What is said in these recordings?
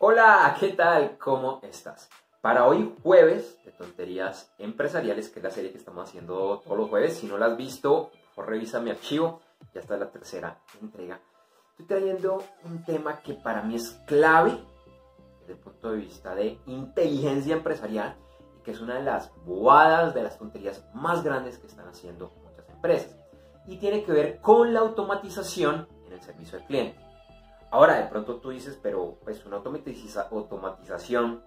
Hola, ¿qué tal? ¿Cómo estás? Para hoy jueves de tonterías empresariales, que es la serie que estamos haciendo todos los jueves, si no la has visto, por revisa mi archivo, ya está la tercera entrega. Estoy trayendo un tema que para mí es clave desde el punto de vista de inteligencia empresarial y que es una de las bobadas, de las tonterías más grandes que están haciendo muchas empresas. Y tiene que ver con la automatización en el servicio al cliente. Ahora, de pronto tú dices, pero pues una automatización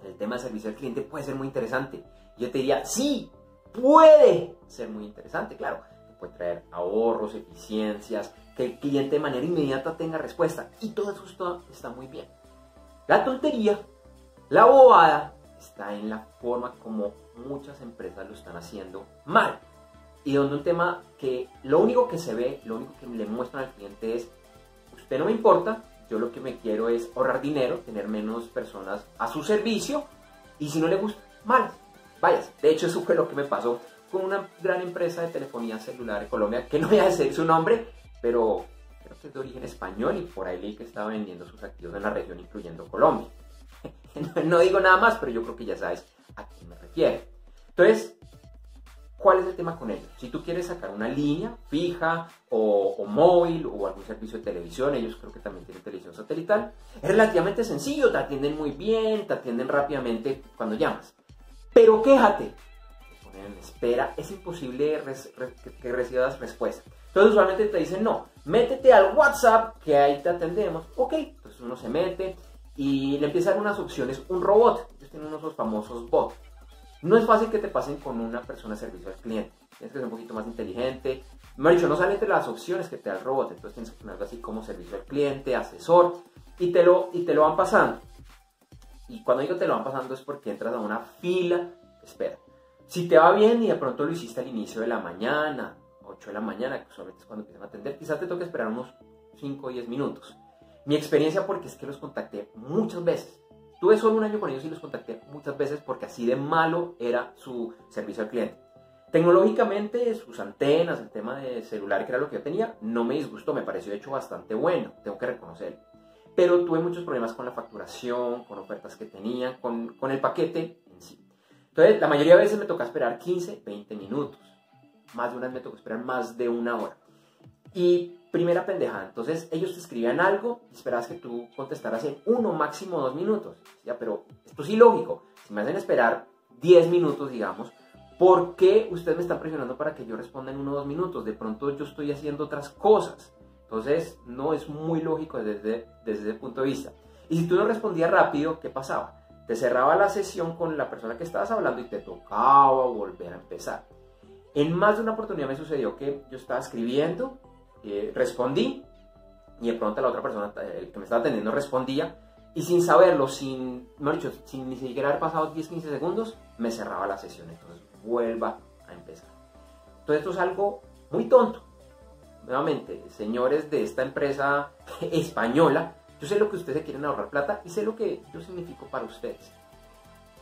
en el tema de servicio al cliente puede ser muy interesante. Yo te diría, sí, puede ser muy interesante, claro. Puede traer ahorros, eficiencias, que el cliente de manera inmediata tenga respuesta. Y todo eso está, está muy bien. La tontería, la bobada, está en la forma como muchas empresas lo están haciendo mal. Y donde un tema que lo único que se ve, lo único que le muestran al cliente es no me importa, yo lo que me quiero es ahorrar dinero, tener menos personas a su servicio y si no le gusta, mal, vayas. De hecho, eso fue lo que me pasó con una gran empresa de telefonía celular en Colombia, que no voy a decir su nombre, pero creo que es de origen español y por ahí leí que estaba vendiendo sus activos en la región, incluyendo Colombia. no digo nada más, pero yo creo que ya sabes a quién me refiero. Entonces, ¿Cuál es el tema con ellos? Si tú quieres sacar una línea fija o, móvil o algún servicio de televisión, ellos creo que también tienen televisión satelital, es relativamente sencillo, te atienden muy bien, te atienden rápidamente cuando llamas. Pero quéjate, te ponen en espera, es imposible que recibas respuesta. Entonces usualmente te dicen, no, métete al WhatsApp que ahí te atendemos. Ok, entonces uno se mete y le empiezan unas opciones, un robot, ellos tienen unos famosos bots no es fácil que te pasen con una persona de servicio al cliente. Tienes que ser un poquito más inteligente. Me dicho, no sale entre las opciones que te da el robot. Entonces tienes que ponerlo así como servicio al cliente, asesor, y te lo, y te lo van pasando. Y cuando digo te lo van pasando es porque entras a una fila. Espera. Si te va bien y de pronto lo hiciste al inicio de la mañana, 8 de la mañana, que usualmente es cuando empiezan a atender, quizás te toque esperar unos 5 o 10 minutos. Mi experiencia porque es que los contacté muchas veces. Tuve solo un año con ellos y los contacté muchas veces porque así de malo era su servicio al cliente. Tecnológicamente, sus antenas, el tema de celular, que era lo que yo tenía, no me disgustó, me pareció de hecho bastante bueno, tengo que reconocerlo. Pero tuve muchos problemas con la facturación, con ofertas que tenía, con, con el paquete en sí. Entonces, la mayoría de veces me toca esperar 15, 20 minutos. Más de una vez me tocó esperar más de una hora. Y primera pendejada, entonces ellos te escribían algo y esperabas que tú contestaras en uno, máximo dos minutos. Ya, pero esto es ilógico. Si me hacen esperar 10 minutos, digamos, ¿por qué ustedes me están presionando para que yo responda en uno o dos minutos? De pronto yo estoy haciendo otras cosas. Entonces, no es muy lógico desde, desde ese punto de vista. Y si tú no respondías rápido, ¿qué pasaba? Te cerraba la sesión con la persona que estabas hablando y te tocaba volver a empezar. En más de una oportunidad me sucedió que yo estaba escribiendo eh, respondí y de pronto la otra persona, el que me estaba atendiendo, respondía y sin saberlo, sin, no dicho, sin ni siquiera haber pasado 10-15 segundos, me cerraba la sesión. Entonces, vuelva a empezar. Entonces, esto es algo muy tonto. Nuevamente, señores de esta empresa española, yo sé lo que ustedes quieren ahorrar plata y sé lo que yo significo para ustedes.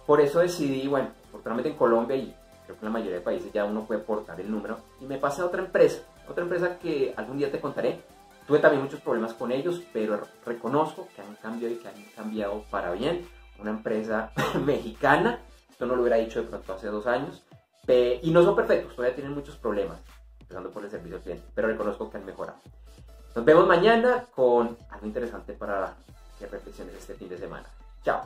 Por eso decidí, bueno, afortunadamente en Colombia y creo que en la mayoría de países ya uno puede portar el número, y me pasé a otra empresa otra empresa que algún día te contaré. Tuve también muchos problemas con ellos, pero reconozco que han cambiado y que han cambiado para bien. Una empresa mexicana, esto no lo hubiera dicho de pronto hace dos años, y no son perfectos, todavía tienen muchos problemas, empezando por el servicio al cliente, pero reconozco que han mejorado. Nos vemos mañana con algo interesante para que reflexiones este fin de semana. Chao.